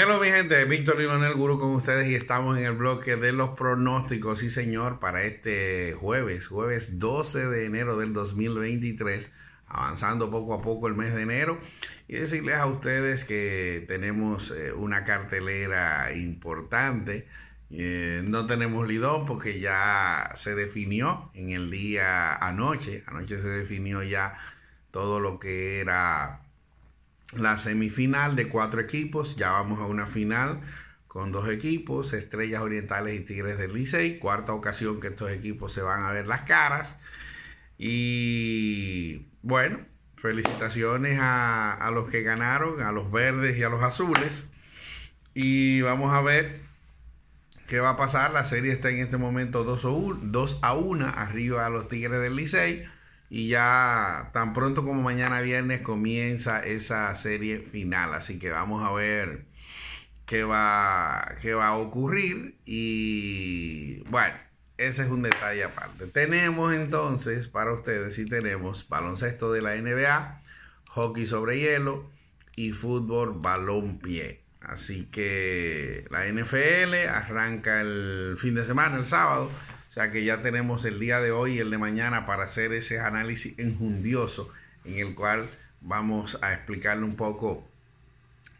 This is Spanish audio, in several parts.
Hello mi gente, Víctor Leonel Guru con ustedes y estamos en el bloque de los pronósticos, sí señor, para este jueves, jueves 12 de enero del 2023, avanzando poco a poco el mes de enero y decirles a ustedes que tenemos eh, una cartelera importante, eh, no tenemos lidón porque ya se definió en el día anoche, anoche se definió ya todo lo que era la semifinal de cuatro equipos. Ya vamos a una final con dos equipos, Estrellas Orientales y Tigres del Licey. Cuarta ocasión que estos equipos se van a ver las caras. Y bueno, felicitaciones a, a los que ganaron, a los verdes y a los azules. Y vamos a ver qué va a pasar. La serie está en este momento 2 a 1 arriba a los Tigres del Licey y ya tan pronto como mañana viernes comienza esa serie final. Así que vamos a ver qué va, qué va a ocurrir. Y bueno, ese es un detalle aparte. Tenemos entonces para ustedes, si tenemos baloncesto de la NBA, hockey sobre hielo y fútbol balón pie. Así que la NFL arranca el fin de semana, el sábado sea que ya tenemos el día de hoy y el de mañana para hacer ese análisis enjundioso en el cual vamos a explicarle un poco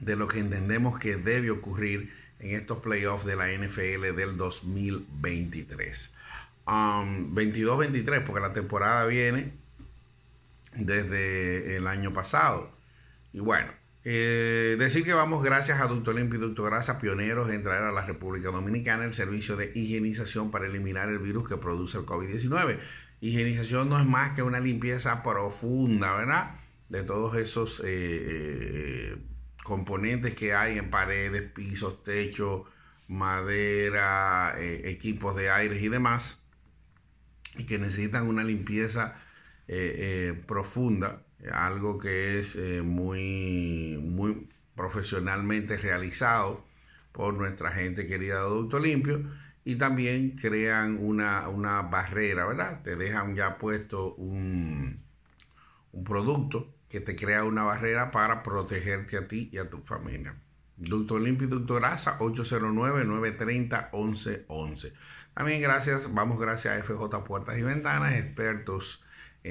de lo que entendemos que debe ocurrir en estos playoffs de la NFL del 2023. 22-23, um, porque la temporada viene desde el año pasado. Y bueno, eh, decir que vamos gracias a Doctor Limpio y Doctor Grasa, pioneros en traer a la República Dominicana el servicio de higienización para eliminar el virus que produce el COVID-19. Higienización no es más que una limpieza profunda, ¿verdad? De todos esos eh, eh, componentes que hay en paredes, pisos, techo, madera, equipos de aire y demás, y que necesitan una limpieza profunda algo que es eh, muy, muy profesionalmente realizado por nuestra gente querida de Adulto Limpio y también crean una, barrera, ¿verdad? Te dejan ya puesto un, un producto que te crea una barrera para protegerte a ti y a tu familia. Ducto Limpio y Ducto Grasa 809-930-1111. También gracias, vamos gracias a FJ Puertas y Ventanas, expertos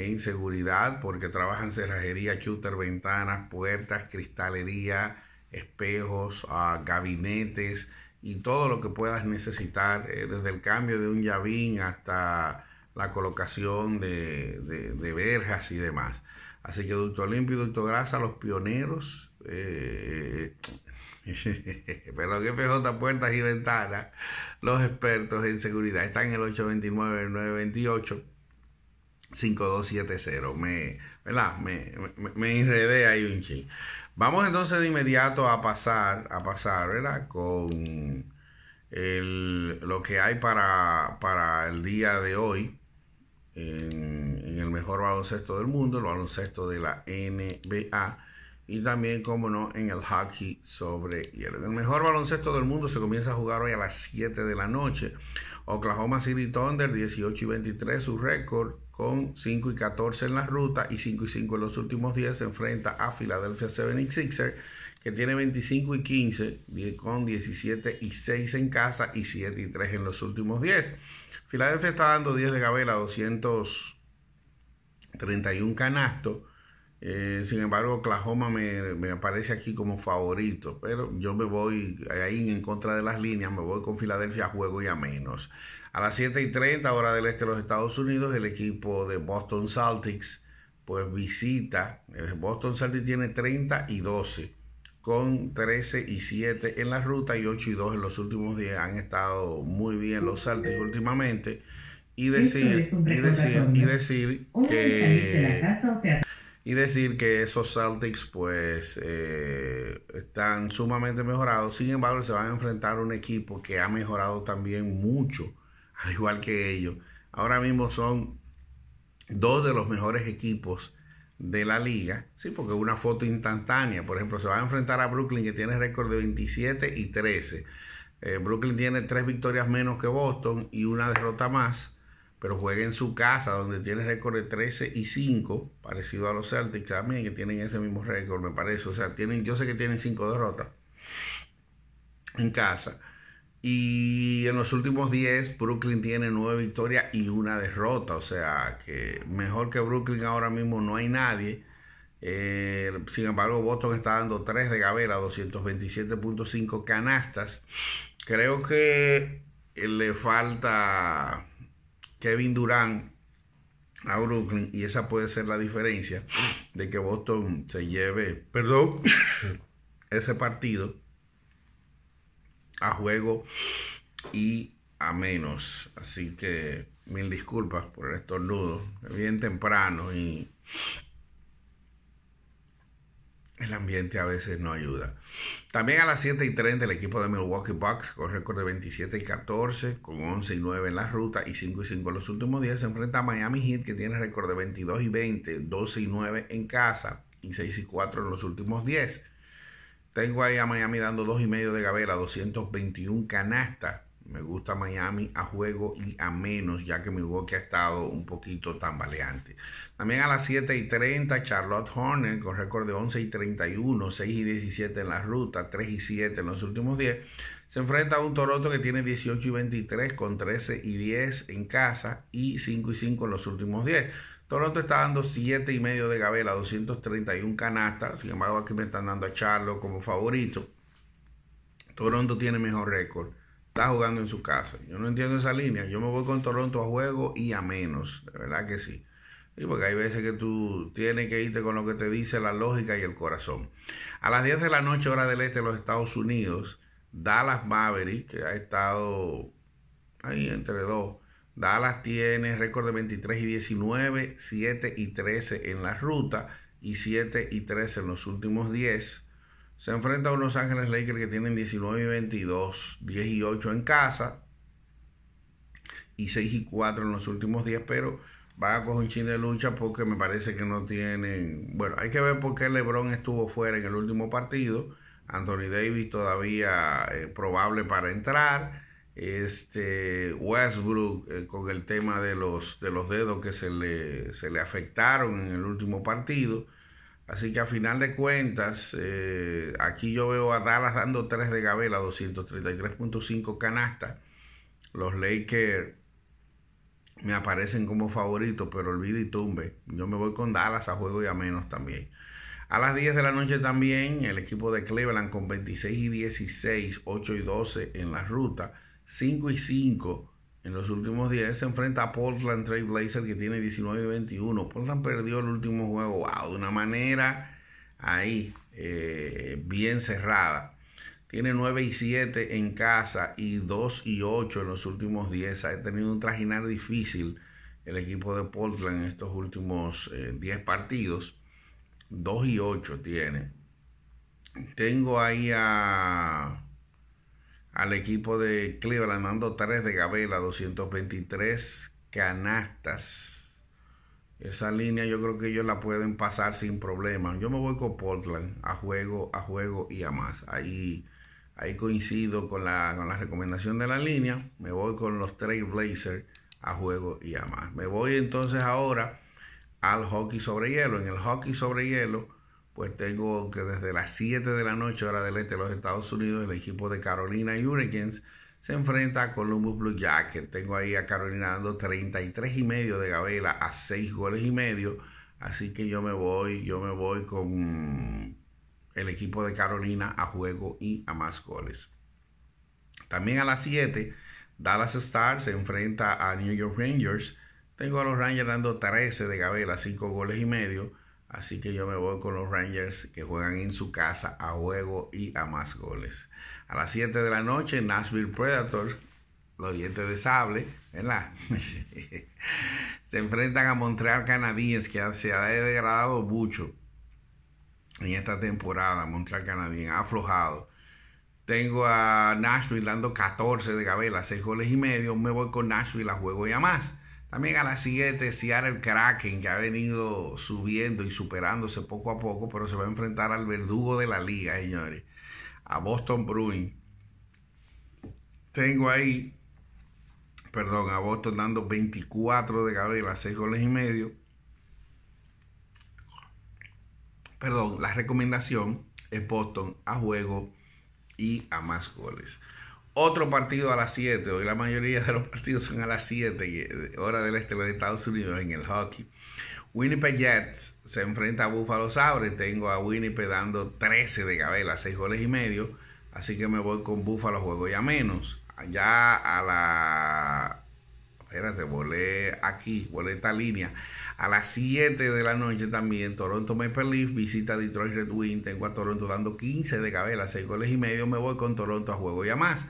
en seguridad porque trabajan cerrajería, shooter, ventanas, puertas, cristalería, espejos, uh, gabinetes y todo lo que puedas necesitar, eh, desde el cambio de un llavín hasta la colocación de, de, verjas y demás. Así que Ducto Limpio y Ducto Grasa, los pioneros, eh, pero que PJ Puertas y Ventanas, los expertos en seguridad, están en el 829-928. 5270. Me, ¿verdad? Me, me, enredé ahí un ching. Vamos entonces de inmediato a pasar, a pasar, ¿verdad? Con el, lo que hay para, para el día de hoy en, en, el mejor baloncesto del mundo, el baloncesto de la NBA y también, como no, en el hockey sobre hielo. El mejor baloncesto del mundo se comienza a jugar hoy a las 7 de la noche. Oklahoma City Thunder 18 y 23, su récord con 5 y 14 en la ruta y 5 y 5 en los últimos días, se enfrenta a Philadelphia 76ers que tiene 25 y 15 con 17 y 6 en casa y 7 y 3 en los últimos 10. Filadelfia está dando 10 de Gabela, 231 canastos. Eh, sin embargo, Oklahoma me, me, aparece aquí como favorito, pero yo me voy ahí en contra de las líneas, me voy con Filadelfia a juego y a menos. A las 7 y 30 hora del este de los Estados Unidos, el equipo de Boston Celtics pues visita, eh, Boston Celtics tiene 30 y 12, con 13 y 7 en la ruta y 8 y 2 en los últimos días. Han estado muy bien los Celtics últimamente. Y decir, y decir, y decir que y decir que esos Celtics pues eh, están sumamente mejorados. Sin embargo, se van a enfrentar a un equipo que ha mejorado también mucho, al igual que ellos. Ahora mismo son dos de los mejores equipos de la liga, sí, porque una foto instantánea, por ejemplo, se va a enfrentar a Brooklyn que tiene récord de 27 y 13. Eh, Brooklyn tiene tres victorias menos que Boston y una derrota más pero juega en su casa, donde tiene récord de 13 y 5, parecido a los Celtics también, que tienen ese mismo récord, me parece. O sea, tienen, yo sé que tienen 5 derrotas. en casa. Y en los últimos 10, Brooklyn tiene 9 victorias y una derrota. O sea, que mejor que Brooklyn ahora mismo no hay nadie. Eh, sin embargo, Boston está dando 3 de Gavela, 227.5 canastas. Creo que le falta Kevin Durant a Brooklyn y esa puede ser la diferencia de que Boston se lleve, perdón, ese partido a juego y a menos. Así que mil disculpas por el estornudo, bien temprano y el ambiente a veces no ayuda. También a las 7 y 30 el equipo de Milwaukee Bucks con récord de 27 y 14, con 11 y 9 en la ruta y 5 y 5 en los últimos días, se enfrenta a Miami Heat que tiene récord de 22 y 20, 12 y 9 en casa y 6 y 4 en los últimos 10. Tengo ahí a Miami dando 2 y medio de Gabela, 221 canastas me gusta Miami a juego y a menos, ya que Milwaukee ha estado un poquito tambaleante. También a las 7 y 30, Charlotte Hornet con récord de 11 y 31, 6 y 17 en la ruta, 3 y 7 en los últimos 10. Se enfrenta a un Toronto que tiene 18 y 23 con 13 y 10 en casa y 5 y 5 en los últimos 10. Toronto está dando 7 y medio de Gabela, 231 canastas. Sin embargo, aquí me están dando a Charlotte como favorito. Toronto tiene mejor récord está jugando en su casa. Yo no entiendo esa línea. Yo me voy con Toronto a juego y a menos. De verdad que sí. porque hay veces que tú tienes que irte con lo que te dice la lógica y el corazón. A las 10 de la noche, hora del este de los Estados Unidos, Dallas Maverick, que ha estado ahí entre dos. Dallas tiene récord de 23 y 19, 7 y 13 en la ruta y 7 y 13 en los últimos 10. Se enfrenta a unos Ángeles Lakers que tienen 19 y 22, 10 y 8 en casa y 6 y 4 en los últimos 10, pero va a coger un chin de lucha porque me parece que no tienen. Bueno, hay que ver por qué LeBron estuvo fuera en el último partido. Anthony Davis todavía eh, probable para entrar. Este Westbrook eh, con el tema de los, de los dedos que se le, se le afectaron en el último partido. Así que a final de cuentas, eh, aquí yo veo a Dallas dando 3 de Gabela, 233.5 canastas. Los Lakers me aparecen como favoritos, pero olvide y tumbe. Yo me voy con Dallas a juego y a menos también. A las 10 de la noche también el equipo de Cleveland con 26 y 16, 8 y 12 en la ruta, 5 y 5 en los últimos días se enfrenta a Portland Trail Blazer que tiene 19 y 21. Portland perdió el último juego, wow, de una manera ahí eh, bien cerrada. Tiene 9 y 7 en casa y 2 y 8 en los últimos 10. Ha tenido un trajinar difícil el equipo de Portland en estos últimos 10 eh, partidos. 2 y 8 tiene. Tengo ahí a al equipo de Cleveland dando 3 de Gabela, 223 canastas. Esa línea yo creo que ellos la pueden pasar sin problema. Yo me voy con Portland a juego, a juego y a más. Ahí, ahí coincido con la, con la recomendación de la línea. Me voy con los Trail Blazers a juego y a más. Me voy entonces ahora al hockey sobre hielo. En el hockey sobre hielo pues tengo que desde las 7 de la noche, hora del este de los Estados Unidos, el equipo de Carolina Hurricanes se enfrenta a Columbus Blue Jackets. Tengo ahí a Carolina dando 33 y medio de Gabela a 6 goles y medio. Así que yo me voy, yo me voy con el equipo de Carolina a juego y a más goles. También a las 7, Dallas Stars se enfrenta a New York Rangers. Tengo a los Rangers dando 13 de Gabela, 5 goles y medio. Así que yo me voy con los Rangers que juegan en su casa a juego y a más goles. A las 7 de la noche, Nashville Predators, los dientes de sable, ¿verdad? se enfrentan a Montreal Canadiens que se ha degradado mucho en esta temporada. Montreal Canadiens ha aflojado. Tengo a Nashville dando 14 de Gabela, 6 goles y medio. Me voy con Nashville a juego y a más. También a las 7, el Kraken, que ha venido subiendo y superándose poco a poco, pero se va a enfrentar al verdugo de la liga, señores, a Boston Bruins. Tengo ahí, perdón, a Boston dando 24 de Gabriela, 6 goles y medio. Perdón, la recomendación es Boston a juego y a más goles. Otro partido a las 7, hoy la mayoría de los partidos son a las 7, hora del este de Estados Unidos en el hockey. Winnipeg Jets se enfrenta a Buffalo Sabres. Tengo a Winnipeg dando 13 de Gabela, 6 goles y medio. Así que me voy con Buffalo, juego ya menos. Allá a la. Espérate, volé aquí, volé esta línea. A las 7 de la noche también, Toronto Maple Leaf visita a Detroit Red Wings. Tengo a Toronto dando 15 de Gabela, 6 goles y medio. Me voy con Toronto a juego ya más.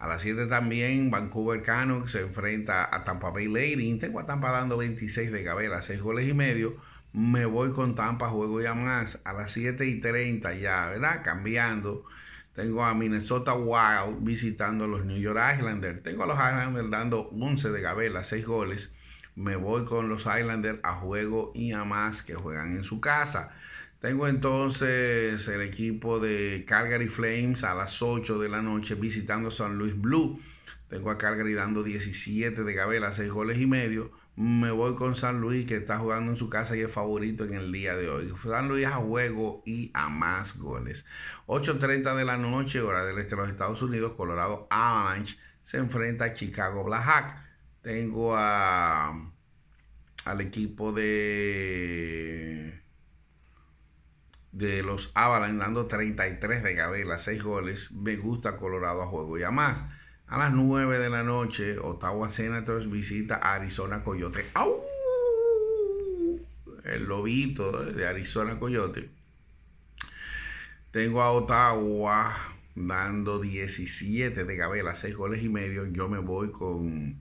A las 7 también Vancouver Canucks se enfrenta a Tampa Bay Lightning. Tengo a Tampa dando 26 de Gabela, 6 goles y medio. Me voy con Tampa, juego ya más. A las 7 y 30 ya, ¿verdad? Cambiando. Tengo a Minnesota Wild visitando a los New York Islanders. Tengo a los Islanders dando 11 de Gabela, 6 goles. Me voy con los Islanders a juego y a más que juegan en su casa. Tengo entonces el equipo de Calgary Flames a las 8 de la noche visitando San Luis Blue. Tengo a Calgary dando 17 de Gabela, 6 goles y medio. Me voy con San Luis que está jugando en su casa y es favorito en el día de hoy. San Luis a juego y a más goles. 8.30 de la noche, hora del este de los Estados Unidos, Colorado Avalanche se enfrenta a Chicago Blackhawks. Tengo al equipo de de los Avalanche dando 33 de Gabela, 6 goles. Me gusta Colorado a juego y a más. A las 9 de la noche, Ottawa Senators visita a Arizona Coyote. ¡Au! El lobito de Arizona Coyote. Tengo a Ottawa dando 17 de Gabela, 6 goles y medio. Yo me voy con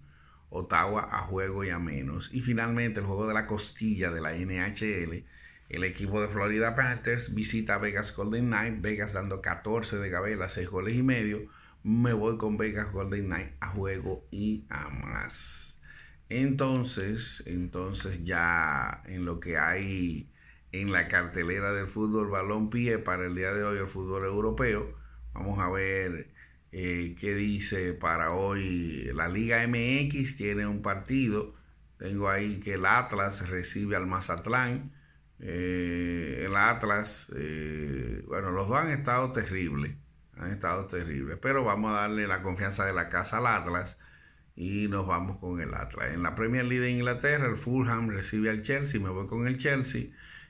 Ottawa a juego y a menos. Y finalmente el juego de la costilla de la NHL el equipo de Florida Panthers visita Vegas Golden Knight, Vegas dando 14 de Gabela, 6 goles y medio. Me voy con Vegas Golden Knight a juego y a más. Entonces, entonces ya en lo que hay en la cartelera del fútbol balón pie para el día de hoy, el fútbol europeo, vamos a ver eh, qué dice para hoy la Liga MX. Tiene un partido. Tengo ahí que el Atlas recibe al Mazatlán. Eh, el Atlas, eh, bueno, los dos han estado terribles, han estado terribles, pero vamos a darle la confianza de la casa al Atlas y nos vamos con el Atlas. En la Premier League de Inglaterra, el Fulham recibe al Chelsea, me voy con el Chelsea.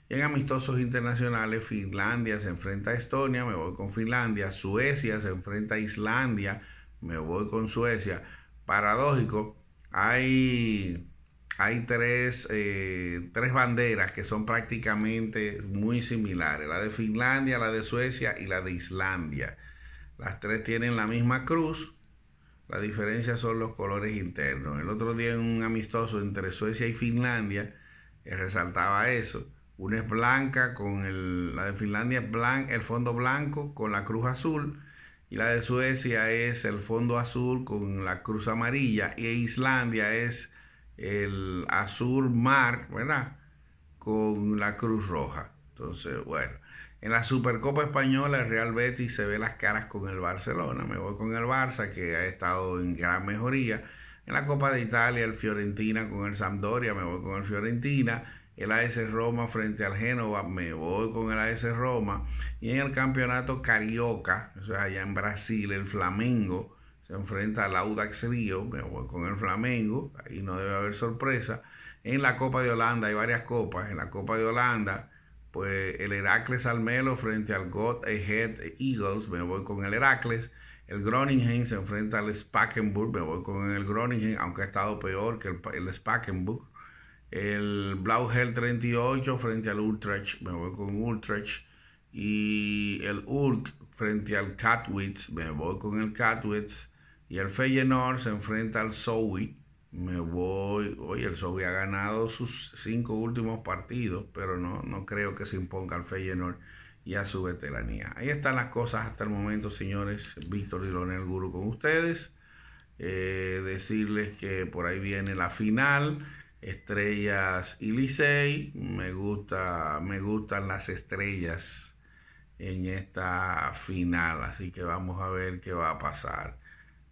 Y en amistosos internacionales, Finlandia se enfrenta a Estonia, me voy con Finlandia. Suecia se enfrenta a Islandia, me voy con Suecia. Paradójico, hay hay tres, eh, tres banderas que son prácticamente muy similares, la de Finlandia, la de Suecia y la de Islandia. Las tres tienen la misma cruz, la diferencia son los colores internos. El otro día en un amistoso entre Suecia y Finlandia resaltaba eso. Una es blanca con el, la de Finlandia es blanca, el fondo blanco con la cruz azul y la de Suecia es el fondo azul con la cruz amarilla y Islandia es el azul mar, ¿verdad? Con la Cruz Roja. Entonces, bueno, en la Supercopa Española el Real Betis se ve las caras con el Barcelona. Me voy con el Barça, que ha estado en gran mejoría. En la Copa de Italia, el Fiorentina con el Sampdoria, me voy con el Fiorentina. El AS Roma frente al Génova, me voy con el AS Roma. Y en el campeonato Carioca, eso es allá en Brasil, el Flamengo se enfrenta al Audax Río, me voy con el Flamengo, ahí no debe haber sorpresa. En la Copa de Holanda hay varias copas, en la Copa de Holanda, pues el Heracles Almelo frente al God Ahead Eagles, me voy con el Heracles. El Groningen se enfrenta al Spakenburg, me voy con el Groningen, aunque ha estado peor que el, el Spakenburg. El Blauhell 38 frente al Utrecht, me voy con Utrecht. Y el Ulk frente al Katwitz, me voy con el Katwitz. Y el Feyenoord se enfrenta al Zoe. Me voy. Oye, el Zoe ha ganado sus cinco últimos partidos, pero no, no creo que se imponga al Feyenoord y a su veteranía. Ahí están las cosas hasta el momento, señores. Víctor y Lonel Guru con ustedes. Eh, decirles que por ahí viene la final. Estrellas y Licey. Me gusta, me gustan las estrellas en esta final. Así que vamos a ver qué va a pasar.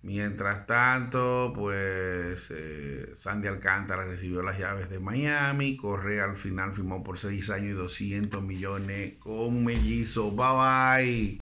Mientras tanto, pues eh, Sandy Alcántara recibió las llaves de Miami. Correa al final firmó por 6 años y 200 millones con Mellizo. Bye bye.